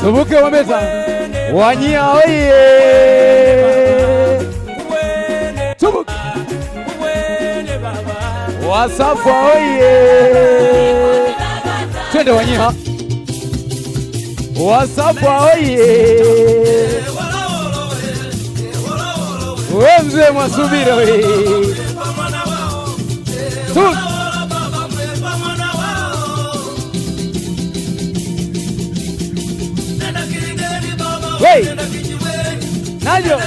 Tuvuke Wambeta. Wanyia oye. Tuvuke. Wasafwa oye. Twende Wanyia. Wasafwa oye. We mzee Mwasubira we. Tuvuke. Hey! Najo.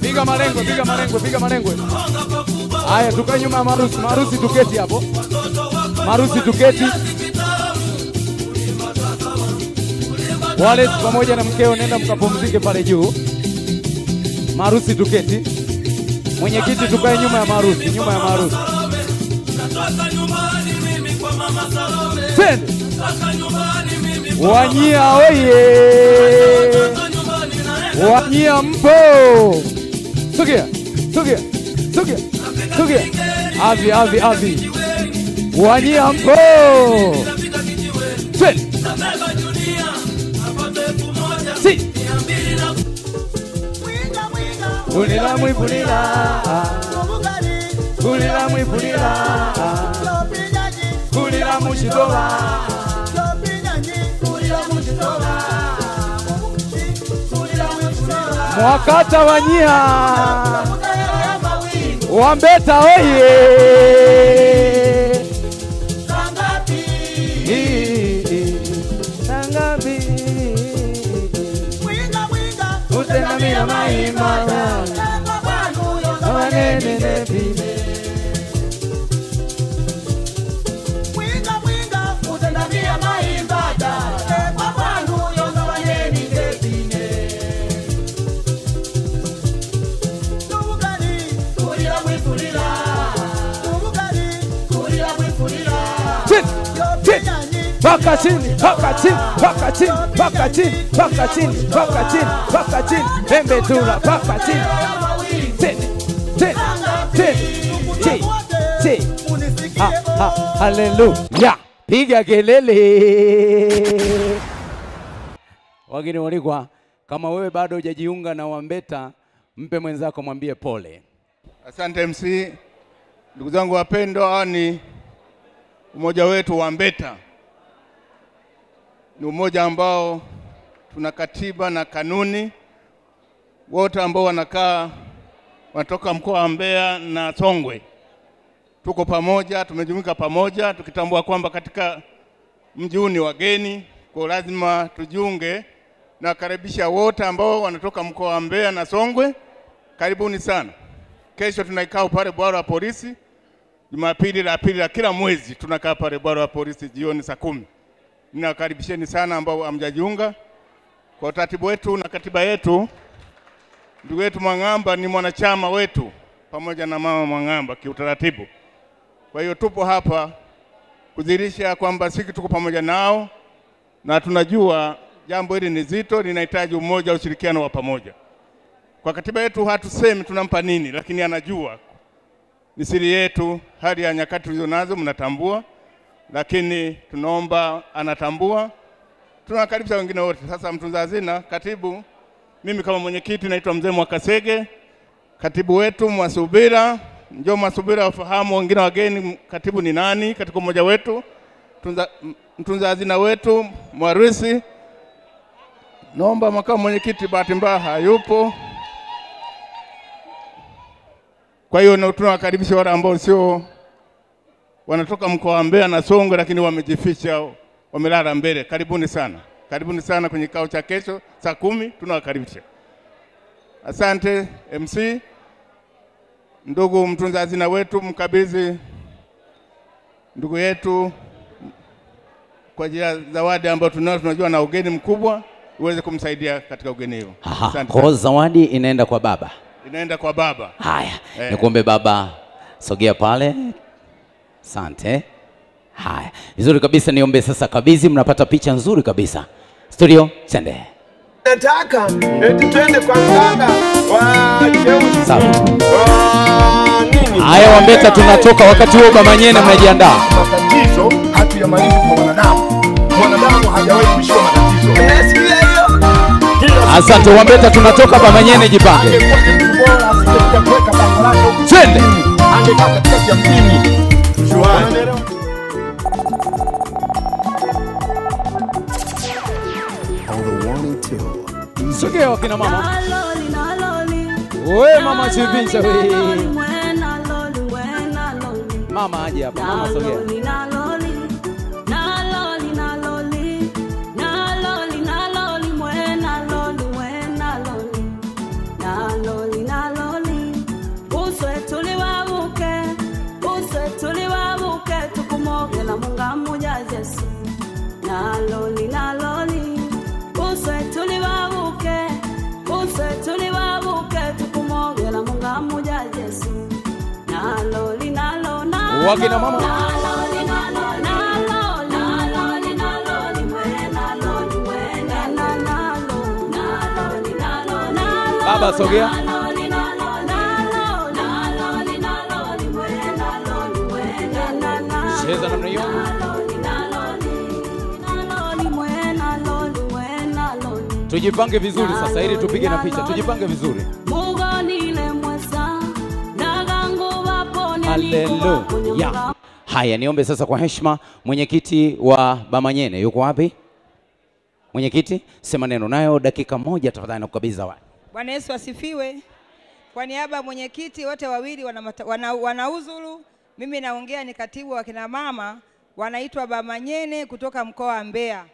Piga marengwe, piga marengwe, piga marengwe. Haya, tukae nyuma ya marusi, marusi tuketi hapo. Marusi tuketi. Wale pamoja na mkeo nenda mkapumzike pale juu. Marusi tuketi. Mwenyekiti tukae nyuma ya marusi, nyuma ya marusi. Twende. Wanyia oye! Wanyia mpo! Sogea, sogea, sogea, sogea. Avi, avi, avi. Wanyia mpo! Twende. Si. Pulila mwi pulila. Pulila. Mwakata Wanyia. Wambeta oye! Mahima. Wanene Paka chini, paka chini, paka chini, paka chini, paka chini, paka chini, paka chini. Pembe tula, paka chini. Chini, chini, chini, chini, chini. Ha, ha, haleluya. Piga kelele. Wageni walikwa, kama wewe bado hujajiunga na Wambeta, mpe mwenzako, mwambie pole. Asante MC. Ndugu zangu wapendwa, ni umoja wetu wa Mbeta. Ni umoja ambao tuna katiba na kanuni, wote ambao wanakaa wanatoka mkoa wa Mbeya na Songwe, tuko pamoja, tumejumuika pamoja, tukitambua kwamba katika mji huu ni wageni, kwa lazima tujiunge na karibisha wote ambao wanatoka mkoa wa Mbeya na Songwe, karibuni sana. Kesho tunaikao pale bwara wa polisi, Jumapili la pili la kila mwezi tunakaa pale bwara wa polisi jioni saa kumi. Ninawakaribisheni sana ambao hamjajiunga. Kwa utaratibu wetu na katiba yetu, ndugu yetu Mwang'amba ni mwanachama wetu pamoja na mama Mwang'amba kiutaratibu. Kwa hiyo tupo hapa kudhihirisha kwamba sisi tuko pamoja nao na tunajua jambo hili ni zito, linahitaji umoja, ushirikiano wa pamoja. Kwa katiba yetu hatusemi tunampa nini, lakini anajua ni siri yetu. Hali ya nyakati tulizo nazo mnatambua, lakini tunaomba anatambua. Tunawakaribisha wengine wote. Sasa mtunza hazina, katibu, mimi kama mwenyekiti naitwa mzee Mwakasege, katibu wetu Mwasubira, njoo Mwasubira wafahamu wengine wageni, katibu ni nani katika umoja wetu. tunza, mtunza hazina wetu Mwarisi, naomba makamu mwenyekiti, bahati mbaya hayupo. Kwa hiyo tunawakaribisha wale ambao sio wanatoka mkoa wa Mbeya na Songwe, lakini wamejificha, wamelala mbele. Karibuni sana, karibuni sana kwenye kikao cha kesho saa kumi, tunawakaribisha. Asante MC. Ndugu mtunza hazina wetu, mkabidhi ndugu yetu kwa ajili ya zawadi ambayo tunao, tunajua na ugeni mkubwa, uweze kumsaidia katika ugeni. Asante kwa zawadi inaenda kwa baba. Inaenda kwa baba. Haya, Eh. nikuombe baba, sogea pale. Asante. Haya, vizuri kabisa. Niombe sasa kabizi mnapata picha nzuri kabisa. Studio, sende. nataka eti twende kwa mganga wa cheusi Sawa. wa nini nini? Haya Wambeta, tunatoka. Wakati huo Mama Bamanyene mnajiandaa. Matatizo hatu ya malipo kwa wanadamu. Mwanadamu hajawahi kuishiwa matatizo. Asante Wambeta, tunatoka. Jipange. bango lake huku Twende. Angekaa katikati ya mjini. Unanielewa? Sogea wakina mama. We mama chivinja we. Mama aje hapa. Mama sogea. Naloli, mama baba sogea Cheza namna hiyo. Tujipange vizuri sasa ili tupige na picha. Tujipange vizuri. Haleluya. Haya, niombe sasa kwa heshima, mwenyekiti wa Bamanyene yuko wapi? Mwenyekiti, sema neno nayo dakika moja tafadhali, nakukabidhi zawadi. Bwana Yesu asifiwe. Kwa niaba ya mwenyekiti wote wawili wana, wana, wanauzulu, mimi naongea ni katibu wa kina mama wanaitwa Bamanyene kutoka mkoa wa Mbeya.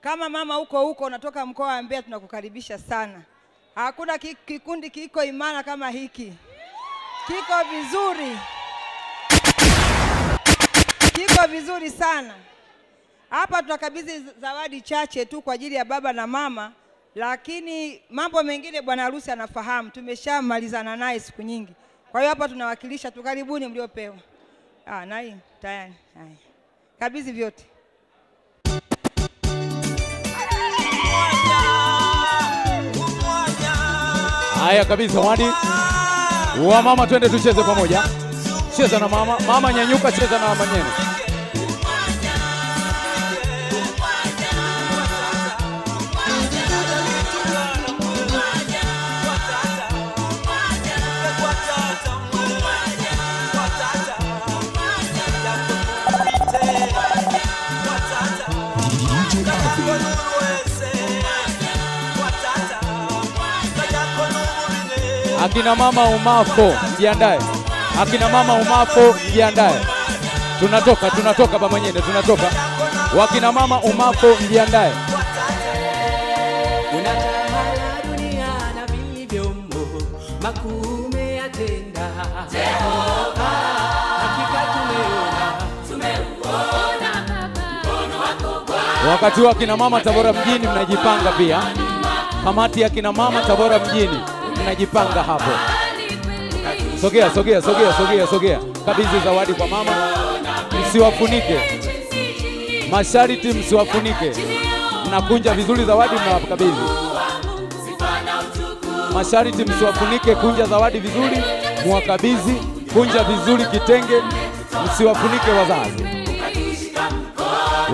Kama mama huko huko unatoka mkoa wa Mbeya, tunakukaribisha sana. Hakuna kikundi kiko imara kama hiki, kiko vizuri, kiko vizuri sana. Hapa tunakabidhi zawadi chache tu kwa ajili ya baba na mama, lakini mambo mengine bwana harusi anafahamu, tumeshamalizana naye siku nyingi. Kwa hiyo hapa tunawakilisha tu, karibuni mliopewa. Ah, nai tayari. Kabidhi vyote. Haya kabisa, zawadi wa mama, twende tucheze pamoja. Cheza na mama, mama nyanyuka, cheza na Bamanyene. Akina mama umafo, jiandae, Akina mama umafo, jiandae. Tunatoka, tunatoka Bamanyene, tunatoka. Wakina mama umafo, mjiandae. tumeona Wakati wa kina mama Tabora mjini mnajipanga pia. Kamati ya kina mama Tabora mjini mnajipanga hapo. Sogea, sogea, sogea, sogea, sogea. Kabidhi zawadi kwa mama, msiwafunike. Masharti msiwafunike. Mnakunja vizuri zawadi, mnawakabidhi. Masharti msiwafunike, kunja zawadi vizuri, muwakabidhi. Kunja vizuri kitenge, msiwafunike wazazi.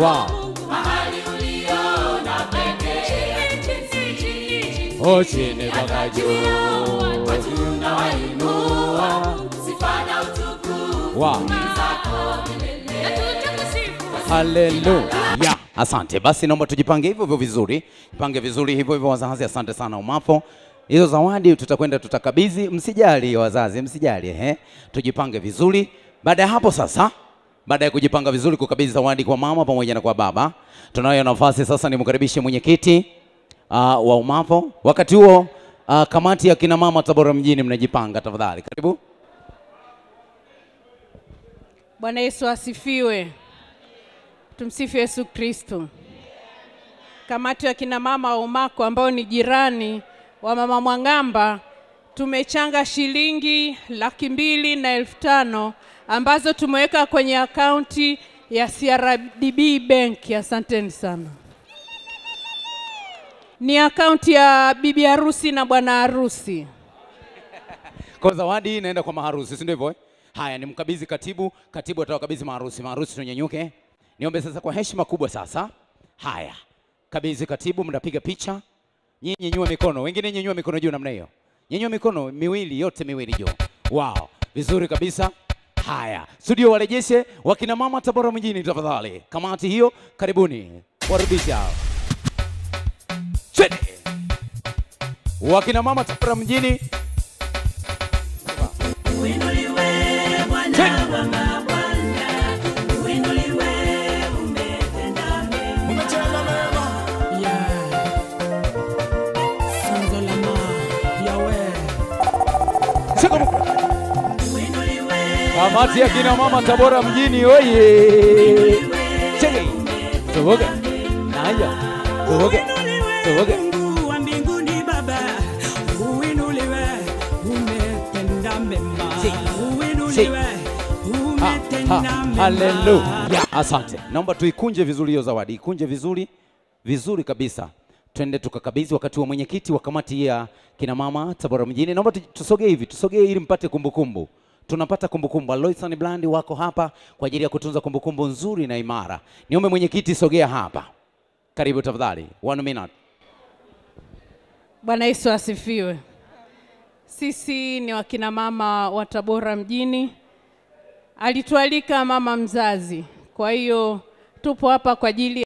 Wow. Chini mpaka juu tunainua. Wow. Haleluya. Asante. Basi naomba tujipange hivyo hivyo vizuri. Pange vizuri hivyo hivyo wazazi. Asante sana umapo. Hizo zawadi tutakwenda tutakabidhi, msijali wazazi, msijali ehe. Tujipange vizuri. Baada ya hapo sasa, baada ya kujipanga vizuri kukabidhi zawadi kwa mama pamoja na kwa baba, tunayo nafasi sasa nimkaribishe mwenyekiti uh, wa umapo. Wakati huo uh, kamati ya kina mama Tabora mjini mnajipanga tafadhali. Karibu. Bwana Yesu asifiwe. Tumsifu Yesu Kristo. Kamati ya kina mama wa Umako ambao ni jirani wa mama Mwang'amba tumechanga shilingi laki mbili na elfu tano ambazo tumeweka kwenye akaunti ya CRDB Bank. Asanteni sana. Ni akaunti ya bibi harusi na bwana harusi. Kwa zawadi hii inaenda kwa maharusi, si ndio hivyo? eh? Haya, nimkabidhi katibu, katibu atawakabidhi maharusi. Maharusi tunyenyuke. Niombe sasa kwa heshima kubwa sasa. Haya, kabidhi katibu, mnapiga picha. Nyinyi nyenyua mikono, wengine nyenyua mikono juu namna hiyo. Nyenyua mikono miwili, yote miwili juu. Wow, vizuri kabisa. Haya, studio warejeshe wakina mama Tabora mjini tafadhali. Kamati hiyo, karibuni, warudishe Chini. Wakina mama Tabora mjini. Kamati ya kina mama Tabora mjini oye! Cheki. Toboga. Naja. Toboga. Mungu wa mbinguni Baba, uinuliwe, umetenda mema. Uinuliwe, umetenda mema. haleluya. Asante. Naomba tuikunje vizuri hiyo zawadi. Ikunje vizuri. Vizuri kabisa. Twende tukakabidhi wakati wa mwenyekiti wa kamati ya kina mama Tabora mjini. Naomba tusogee hivi, tusogee ili mpate kumbukumbu. Tunapata kumbukumbu. kumbu. and Blandi wako hapa kwa ajili ya kutunza kumbukumbu nzuri na imara. Niombe mwenyekiti, sogea hapa. Karibu tafadhali. One minute. Bwana Yesu asifiwe. Sisi ni wakina mama wa Tabora mjini. Alitualika mama mzazi, kwa hiyo tupo hapa kwa ajili